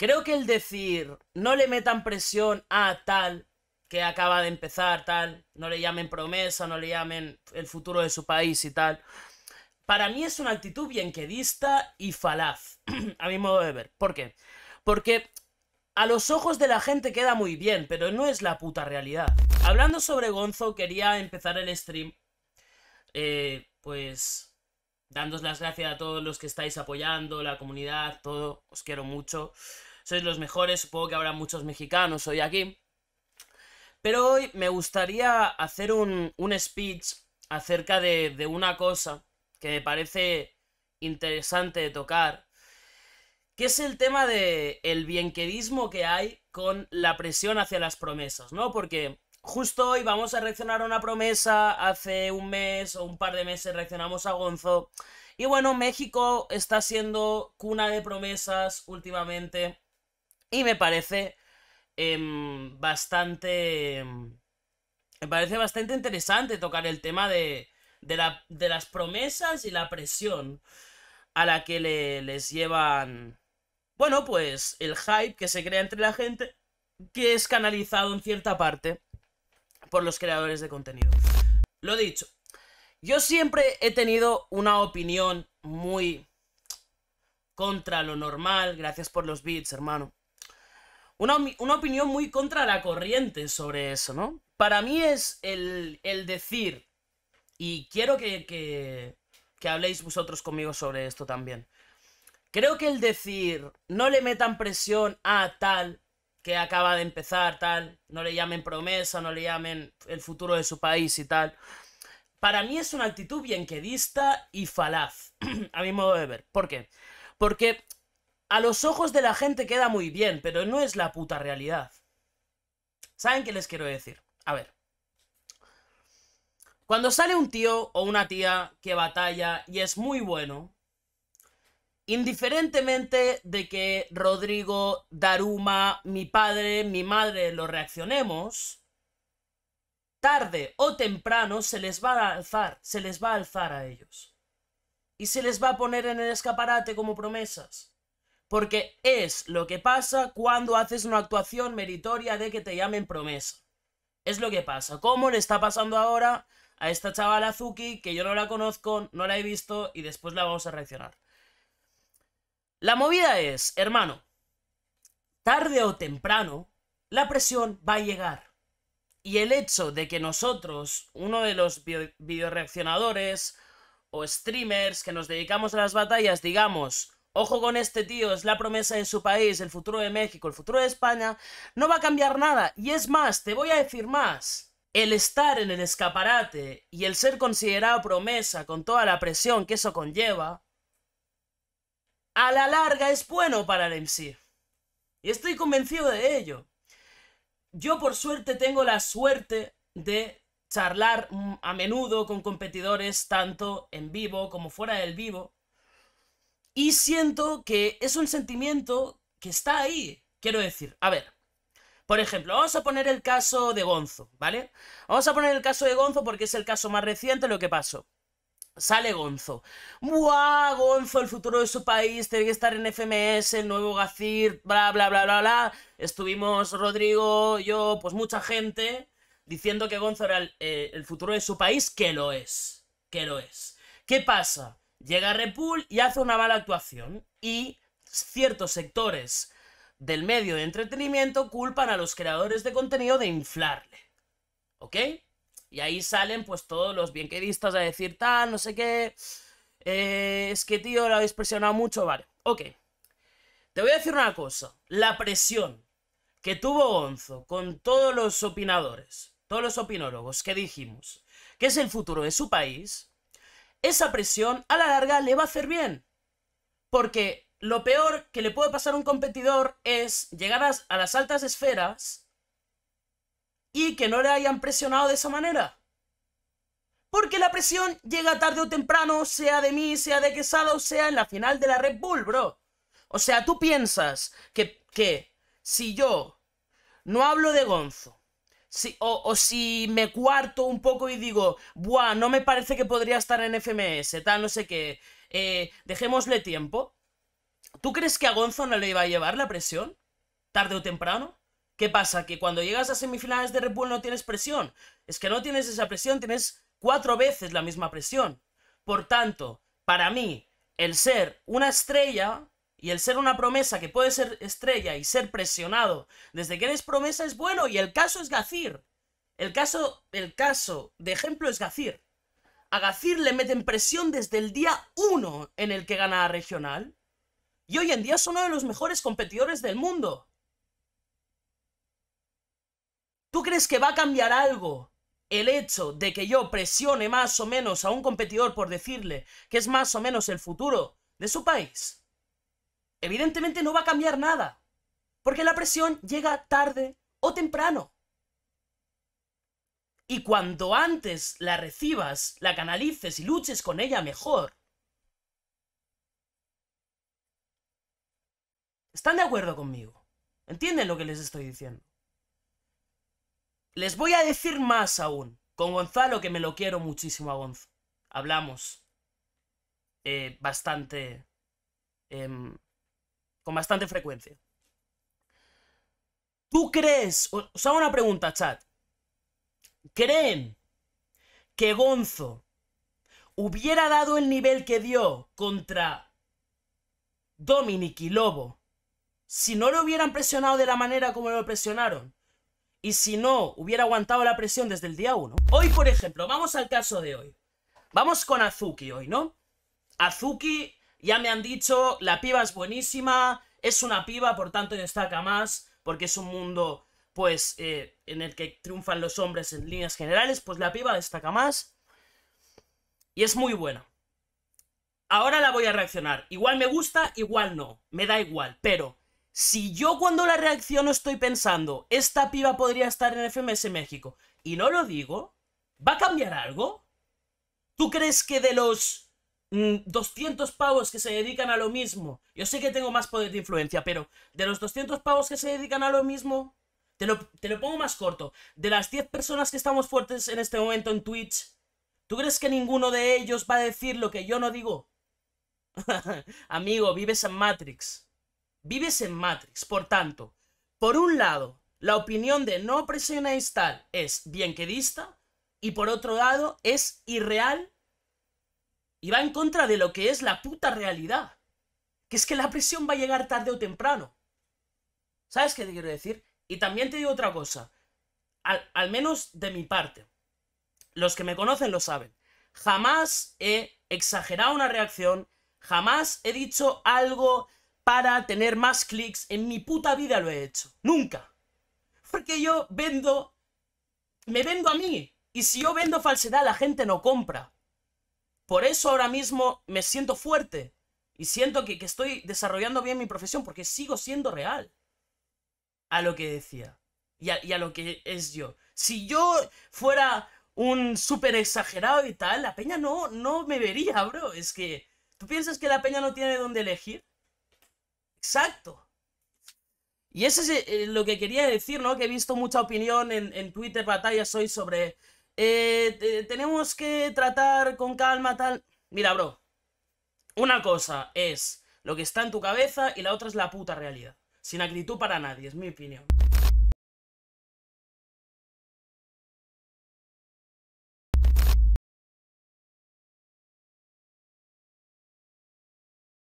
Creo que el decir no le metan presión a tal que acaba de empezar, tal, no le llamen promesa, no le llamen el futuro de su país y tal. Para mí es una actitud bienquedista y falaz, a mi modo de ver. ¿Por qué? Porque a los ojos de la gente queda muy bien, pero no es la puta realidad. Hablando sobre Gonzo, quería empezar el stream, eh, pues, dándos las gracias a todos los que estáis apoyando, la comunidad, todo, os quiero mucho. Sois los mejores, supongo que habrá muchos mexicanos hoy aquí. Pero hoy me gustaría hacer un, un speech acerca de, de una cosa que me parece interesante de tocar, que es el tema de el bienquedismo que hay con la presión hacia las promesas, ¿no? Porque justo hoy vamos a reaccionar a una promesa, hace un mes o un par de meses reaccionamos a Gonzo, y bueno, México está siendo cuna de promesas últimamente, y me parece em, bastante... Em, me parece bastante interesante tocar el tema de, de, la, de las promesas y la presión a la que le, les llevan, bueno, pues el hype que se crea entre la gente, que es canalizado en cierta parte por los creadores de contenido. Lo dicho, yo siempre he tenido una opinión muy contra lo normal, gracias por los beats, hermano. Una, una, opinión muy contra la corriente sobre eso, ¿no? Para mí es el, el decir y quiero que, que, habléis vosotros conmigo sobre esto también. Creo que el decir no le metan presión a tal que acaba de empezar, tal, no le llamen promesa, no le llamen el futuro de su país y tal. Para mí es una actitud bienquedista y falaz, a mi modo de ver. ¿Por qué? Porque a los ojos de la gente queda muy bien, pero no es la puta realidad. ¿Saben qué les quiero decir? A ver. Cuando sale un tío o una tía que batalla y es muy bueno, indiferentemente de que Rodrigo, Daruma, mi padre, mi madre lo reaccionemos, tarde o temprano se les va a alzar, se les va a alzar a ellos. Y se les va a poner en el escaparate como promesas. Porque es lo que pasa cuando haces una actuación meritoria de que te llamen promesa. Es lo que pasa. ¿Cómo le está pasando ahora a esta chavala Azuki, que yo no la conozco, no la he visto y después la vamos a reaccionar. La movida es, hermano, tarde o temprano, la presión va a llegar. Y el hecho de que nosotros, uno de los videoreaccionadores o streamers que nos dedicamos a las batallas, digamos, ojo con este tío, es la promesa de su país, el futuro de México, el futuro de España, no va a cambiar nada. Y es más, te voy a decir más el estar en el escaparate y el ser considerado promesa con toda la presión que eso conlleva, a la larga es bueno para el MC. Y estoy convencido de ello. Yo por suerte tengo la suerte de charlar a menudo con competidores tanto en vivo como fuera del vivo. Y siento que es un sentimiento que está ahí. Quiero decir, a ver, por ejemplo, vamos a poner el caso de Gonzo, ¿vale? Vamos a poner el caso de Gonzo porque es el caso más reciente lo que pasó. Sale Gonzo. ¡Buah! Gonzo, el futuro de su país, tiene que estar en FMS, el nuevo Gacir, bla, bla, bla, bla, bla. Estuvimos Rodrigo, yo, pues mucha gente diciendo que Gonzo era el, eh, el futuro de su país, que lo es. Que lo es. ¿Qué pasa? Llega Repul y hace una mala actuación. Y ciertos sectores del medio de entretenimiento culpan a los creadores de contenido de inflarle. ¿Ok? Y ahí salen pues todos los bienquedistas a decir tal, no sé qué. Eh, es que tío, lo habéis presionado mucho, vale. Ok. Te voy a decir una cosa. La presión que tuvo Gonzo con todos los opinadores, todos los opinólogos que dijimos que es el futuro de su país, esa presión a la larga le va a hacer bien. Porque lo peor que le puede pasar a un competidor es llegar a, las altas esferas y que no le hayan presionado de esa manera. Porque la presión llega tarde o temprano, sea de mí, sea de Quesada o sea en la final de la Red Bull, bro. O sea, tú piensas que, que si yo no hablo de Gonzo, si, o, o, si me cuarto un poco y digo, buah, no me parece que podría estar en FMS, tal, no sé qué, eh, dejémosle tiempo ¿Tú crees que a Gonzo no le iba a llevar la presión? ¿Tarde o temprano? ¿Qué pasa? ¿Que cuando llegas a semifinales de Red Bull no tienes presión? Es que no tienes esa presión, tienes cuatro veces la misma presión. Por tanto, para mí, el ser una estrella y el ser una promesa que puede ser estrella y ser presionado desde que eres promesa es bueno y el caso es Gacir. El caso, el caso de ejemplo es Gacir. A Gacir le meten presión desde el día uno en el que gana regional. Y hoy en día es uno de los mejores competidores del mundo. ¿Tú crees que va a cambiar algo el hecho de que yo presione más o menos a un competidor por decirle que es más o menos el futuro de su país? Evidentemente no va a cambiar nada, porque la presión llega tarde o temprano. Y cuando antes la recibas, la canalices y luches con ella mejor, ¿Están de acuerdo conmigo? ¿Entienden lo que les estoy diciendo? Les voy a decir más aún. Con Gonzalo, que me lo quiero muchísimo a Gonzo. Hablamos eh, bastante... Em, con bastante frecuencia. ¿Tú crees? Os hago una pregunta, chat. ¿Creen que Gonzo hubiera dado el nivel que dio contra Dominic y Lobo si no lo hubieran presionado de la manera como lo presionaron, y si no hubiera aguantado la presión desde el día 1. Hoy, por ejemplo, vamos al caso de hoy. Vamos con Azuki hoy, ¿no? Azuki, ya me han dicho, la piba es buenísima, es una piba, por tanto destaca más, porque es un mundo, pues, eh, en el que triunfan los hombres en líneas generales, pues la piba destaca más. Y es muy buena. Ahora la voy a reaccionar. Igual me gusta, igual no. Me da igual, pero si yo cuando la reacciono estoy pensando, esta piba podría estar en FMS México, y no lo digo, ¿va a cambiar algo? ¿Tú crees que de los 200 mm, pavos que se dedican a lo mismo, yo sé que tengo más poder de influencia, pero de los 200 pavos que se dedican a lo mismo, te lo, te lo pongo más corto, de las 10 personas que estamos fuertes en este momento en Twitch, ¿tú crees que ninguno de ellos va a decir lo que yo no digo? Amigo, vives en Matrix. Vives en Matrix. Por tanto, por un lado, la opinión de no presionáis tal es bien quedista y por otro lado es irreal y va en contra de lo que es la puta realidad. Que es que la presión va a llegar tarde o temprano. ¿Sabes qué te quiero decir? Y también te digo otra cosa. Al, al menos de mi parte. Los que me conocen lo saben. Jamás he exagerado una reacción. Jamás he dicho algo para tener más clics. En mi puta vida lo he hecho. Nunca. Porque yo vendo... Me vendo a mí. Y si yo vendo falsedad, la gente no compra. Por eso ahora mismo me siento fuerte. Y siento que, estoy desarrollando bien mi profesión. Porque sigo siendo real. A lo que decía. Y a, lo que es yo. Si yo fuera un súper exagerado y tal, la peña no, no me vería, bro. Es que... ¿Tú piensas que la peña no tiene dónde elegir? Exacto. Y eso es eh, lo que quería decir, ¿no? Que he visto mucha opinión en, Twitter, batallas hoy sobre... Eh, tenemos que tratar con calma tal... Mira, bro. Una cosa es lo que está en tu cabeza y la otra es la puta realidad. Sin actitud para nadie, es mi opinión.